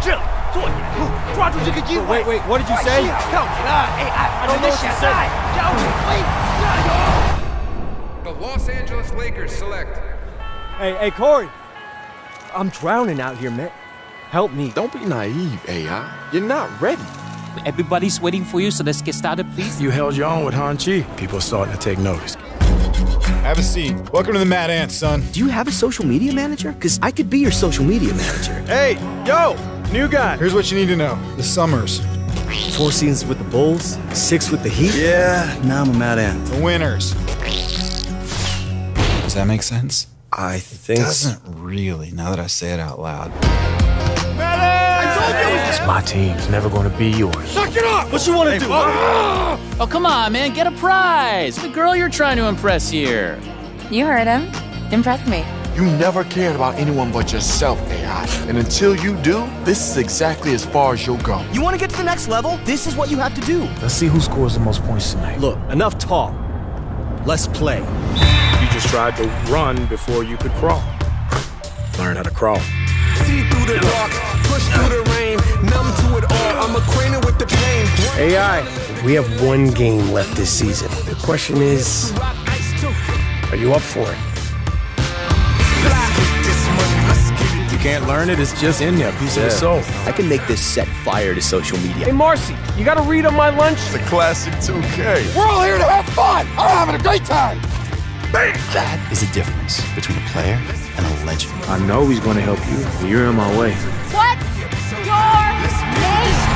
这里，做掩护，抓住这个机会。 Wait, wait, what did you say? 跳起来！哎哎， I don't know what you said. 加油！加油！ The Los Angeles Lakers select Hey, hey, Corey. I'm drowning out here, man. Help me. Don't be naive, AI. You're not ready. Everybody's waiting for you, so let's get started, please. You held your own with Han Chi. People are starting to take notice. Have a seat. Welcome to the Mad Ants, son. Do you have a social media manager? Because I could be your social media manager. Hey, yo, New guy. Here's what you need to know. The Summers, Four seasons with the Bulls, six with the Heat. Yeah. Now I'm a mad ant. the winners. Does that make sense? I think. It Doesn't really, now that I say it out loud. It's my team. It's never going to be yours. Suck it up! What you want to do? Oh, come on, man, get a prize. The girl you're trying to impress here. You heard him. Impress me. You never cared about anyone but yourself, AI. And until you do, this is exactly as far as you'll go. You want to get to the next level? This is what you have to do. Let's see who scores the most points tonight. Look, enough talk. Let's play. You just tried to run before you could crawl. Learn how to crawl. See through the dark, push through the rain, numb to it all. I'm acquainted with the pain. AI, we have one game left this season. The question is, are you up for it? Can't learn it, it's just in there, piece of the soul. I can make this set fire to social media. Hey, Marcy, you got to read on my lunch? The classic 2K. We're all here to have fun. I'm having a great time. That is the difference between a player and a legend. I know he's going to help you, you're in my way. What's your name?